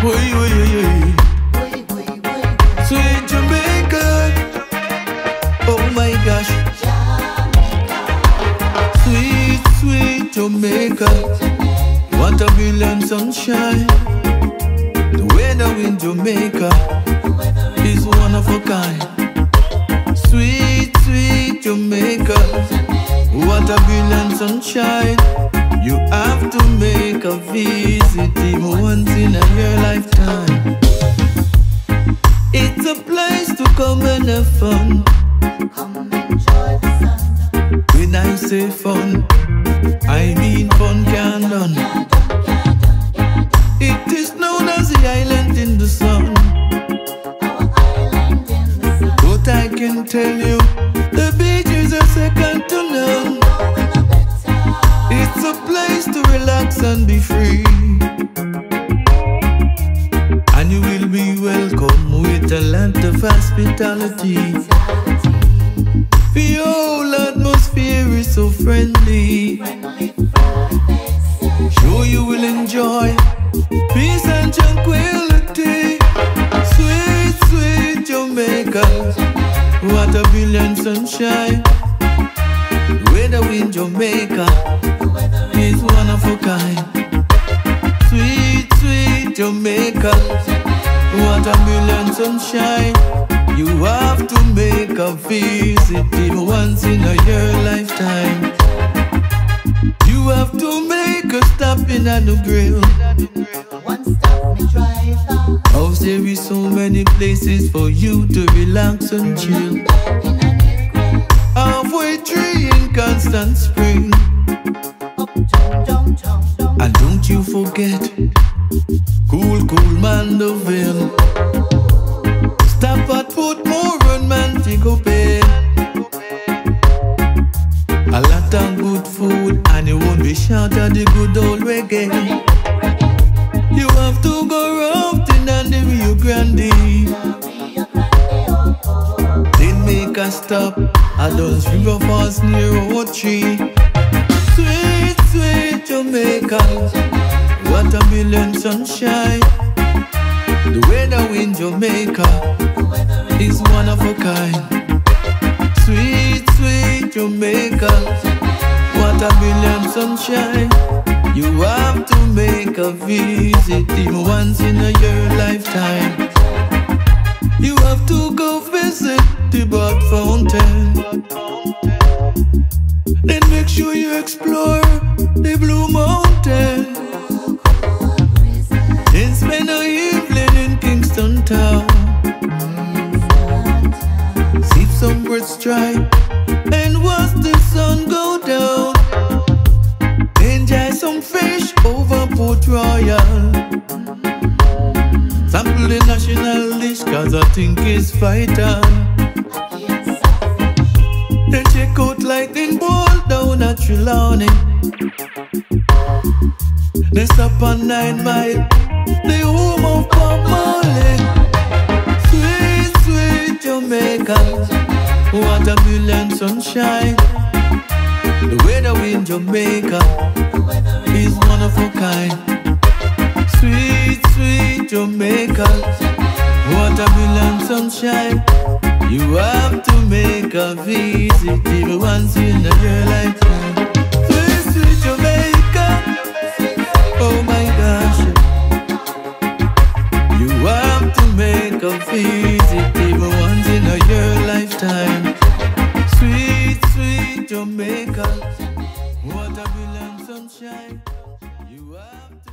Oi, oi, oi, oi. Sweet Jamaica. Oh my gosh. Sweet, sweet Jamaica. What a brilliant sunshine. The weather in Jamaica is one of a kind. Sweet, sweet Jamaica. What a brilliant sunshine. You have to make a visit even once in a your lifetime. It's a place to come and have fun. Come enjoy the sun. When I say fun, I mean fun can done. It is known as the island in the sun. But I can tell you, and be free. And you will be welcome with a land of hospitality. The whole atmosphere is so friendly. Sure you will enjoy peace and tranquility. Sweet, sweet Jamaica. What a brilliant sunshine. Weather in Jamaica is one of a kind. Sweet, sweet Jamaica. What a brilliant sunshine. You have to make a visit even once in a year lifetime. You have to make a stop in a Negril. House there is so many places for you to relax and chill. Half Way Tree in Constant Spring. And don't you forget, cool, cool Mandeville. Stop at Portmore and Montego Bay. A lot of good food, and you won't be short of the good old reggae. You have to go rafting on the Rio Grande. A stop at Dunn's River Falls near Ochi. Sweet, sweet Jamaica. What a million sunshine. The weather in Jamaica is one of a kind. Sweet, sweet Jamaica. What a million sunshine. You have to make a visit even once in a lifetime. You have to go visit the Bud Fountain. Then make sure you explore the Blue Mountain. Then spend a evening in Kingston Town. Sip some birds try and watch the sun go down. Enjoy some fish over Port Royal. Sample the national dish cause I think it's vital. Then check out lightning bolt down at Trelawny. Then stop on Nine Mile, the home of Bob Marley. Sweet, sweet Jamaica, what a brilliant sunshine. The weather in Jamaica is one a visit even once in a your lifetime. Sweet, sweet Jamaica, oh my gosh. You have to make a visit even once in a your lifetime. Sweet, sweet Jamaica, what a brilliant sunshine. You have to